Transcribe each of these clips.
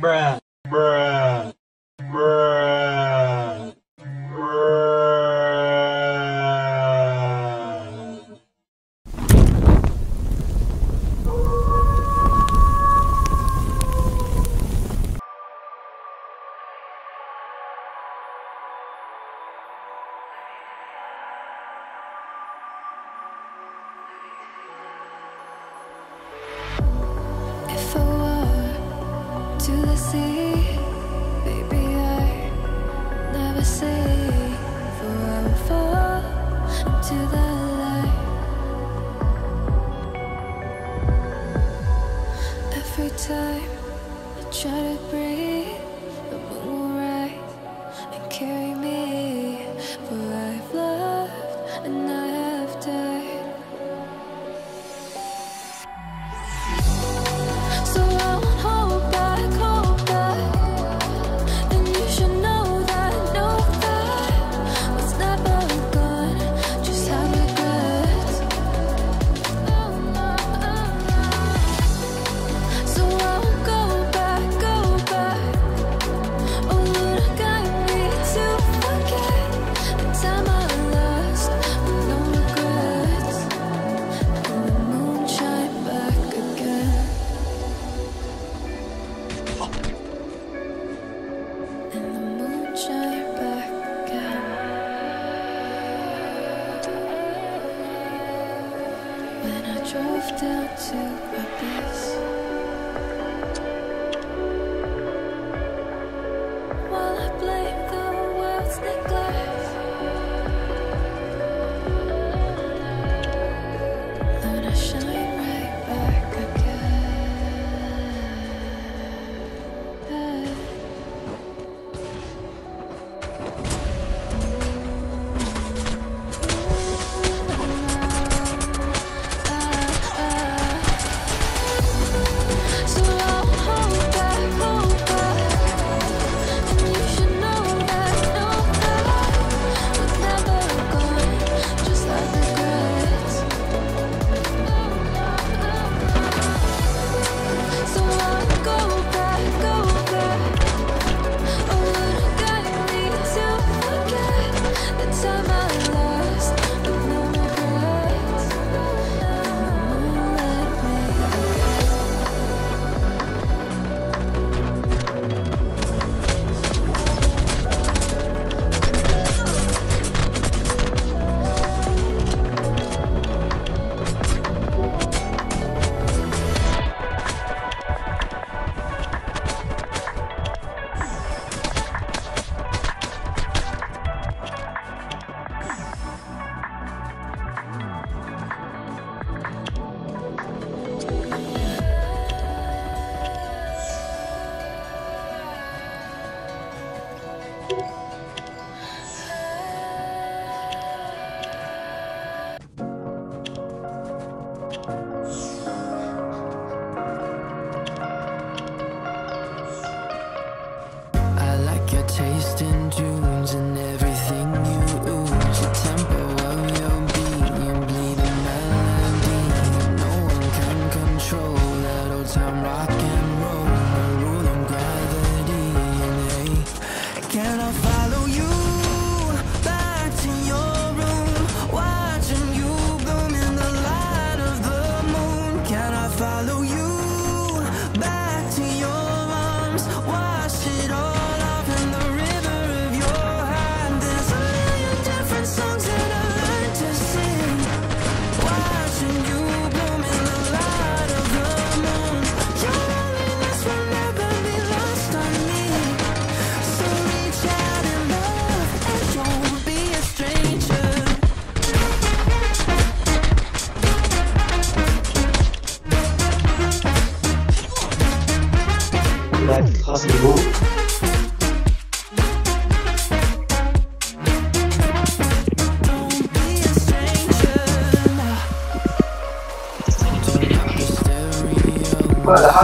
Brad. drift down to abyss.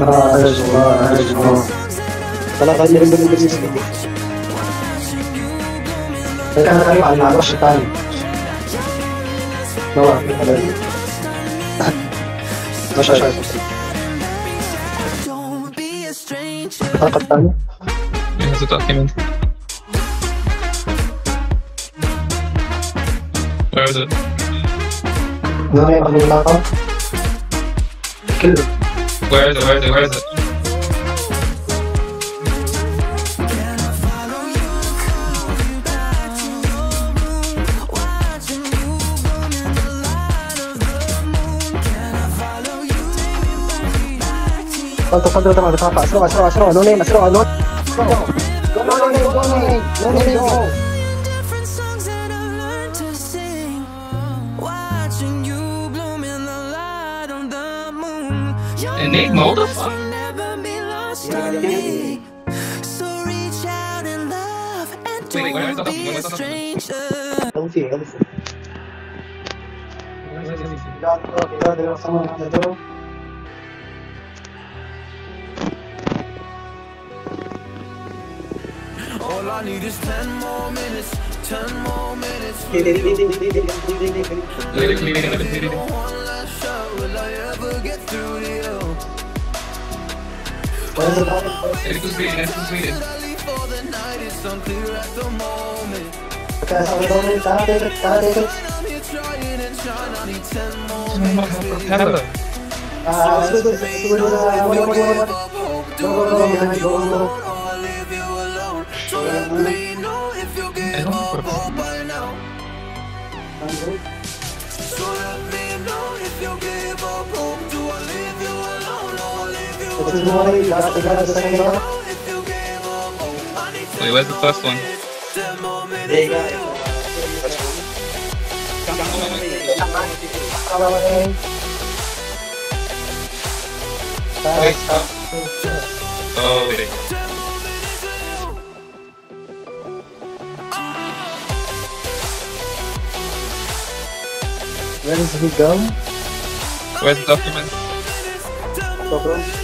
mo. Wala tayo rin kasi sa video. Teka na tayo, ano siya tayo. Nawa, Masya, Don't be a stranger. Takot tayo. It has a document. Where is it? Ano na yung? Kill. Where is it? Where is it? Where is it? No name, no name, go. Different songs that I've learned to sing. Watching you and love and Wait, where is don't the- be where a is the- stranger. Don't see, don't see. Cuidado, cuidado, cuidado, cuidado. All I need is 10 more minutes, 10 more minutes. Moment. Kaya sa mga tara dito, tara dito. I'm here trying and trying, I need 10 more minutes. Hello. Ah, susunod, susunod na, wala, wala, wala. Go, go, go, behind, go, go, go. I'll leave you alone. So let me know if you give up hope by now. So let me kanila. alone? If you give up hope, I need Wait, where's the first one? 10 more minutes. There you go. Tama mo rin. Wait, Oh, wait. Where is he go? Where's the document? Bro.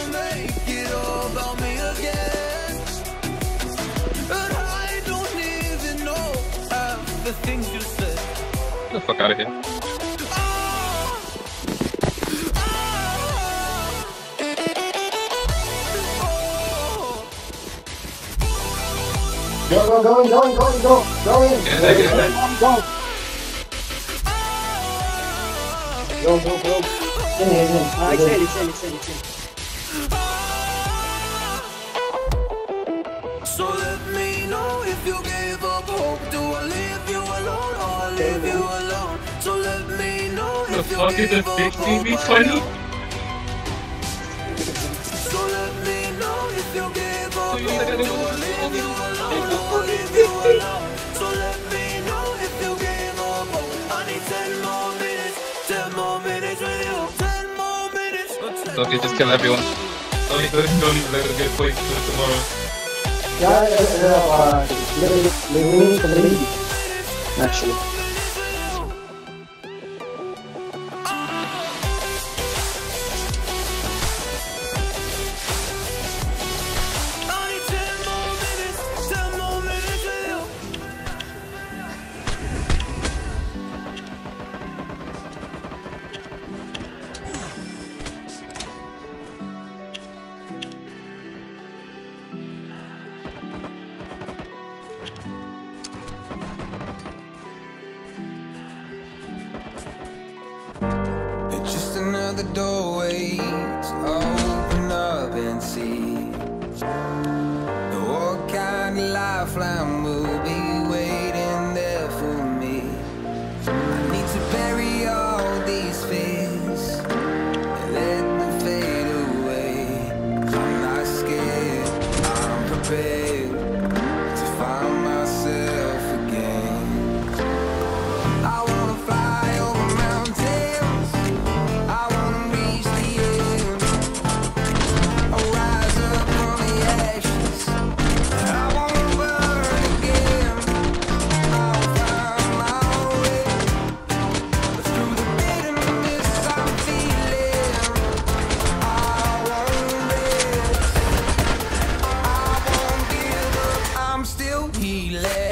the things you said. Get the fuck out of here. Go, go, go, go, go, go, go in. Get in, get in. Go. Go, go, go. In, in, in. Ah, exhale, exhale, exhale, know The big. TV 20? So let me know if you give up? So let me know if you give up. I need 10 more minutes, 10 more minutes with you. 10 more minutes. Okay, just kill everyone. Even, don't let it get till tomorrow. Yeah, yeah, yeah. Uh, living, living. Actually. Lifeline will be Let.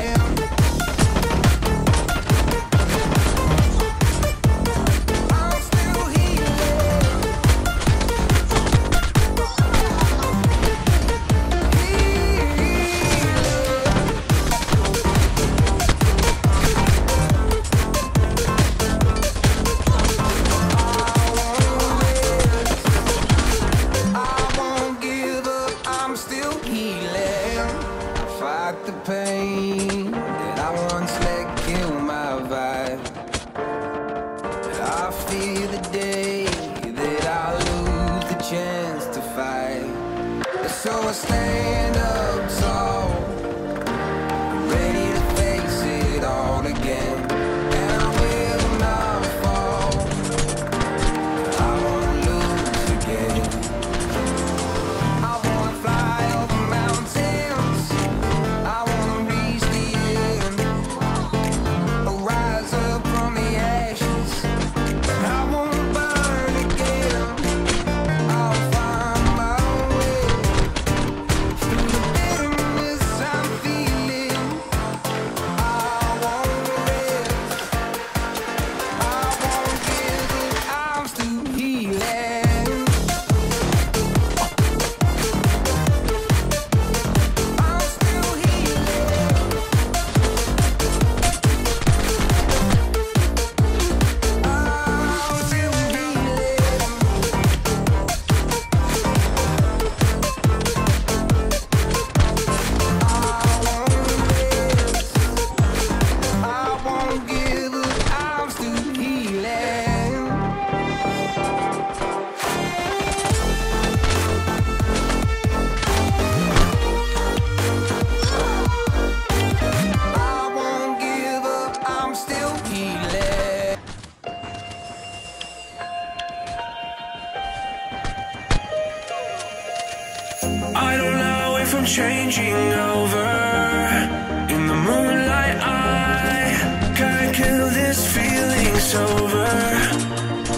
Sober.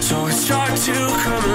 So it's start to come